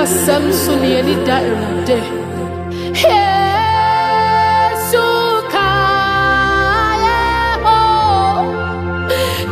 w'asɛm so ne yɛni da awurade. Yesu kaayɛ hɔ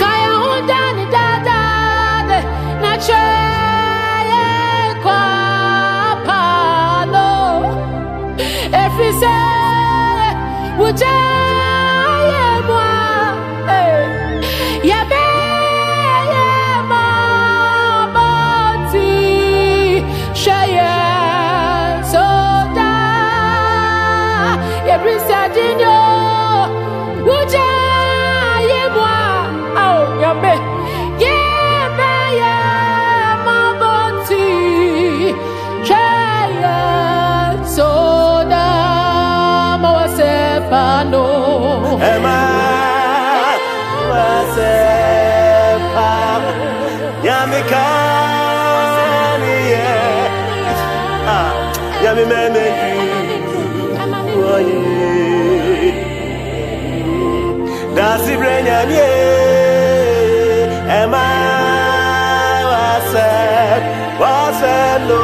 ka yɛn ho da dadaade na kwapa no bano ema wasepa yamikani ye. Ah yamimeme oye. Dasi brenyamie ema wasep wasep no.